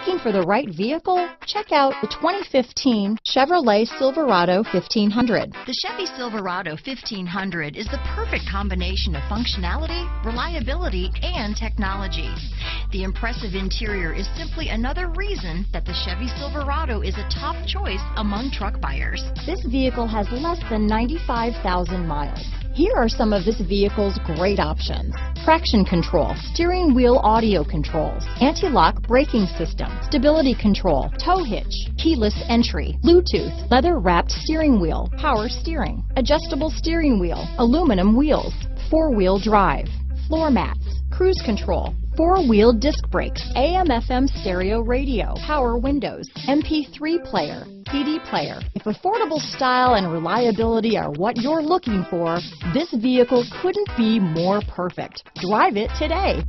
Looking for the right vehicle? Check out the 2015 Chevrolet Silverado 1500. The Chevy Silverado 1500 is the perfect combination of functionality, reliability, and technology. The impressive interior is simply another reason that the Chevy Silverado is a top choice among truck buyers. This vehicle has less than 95,000 miles. Here are some of this vehicle's great options. Traction control, steering wheel audio controls, anti-lock braking system, stability control, tow hitch, keyless entry, Bluetooth, leather wrapped steering wheel, power steering, adjustable steering wheel, aluminum wheels, four wheel drive, floor mats, cruise control, four-wheel disc brakes, AM FM stereo radio, power windows, MP3 player, CD player. If affordable style and reliability are what you're looking for, this vehicle couldn't be more perfect. Drive it today.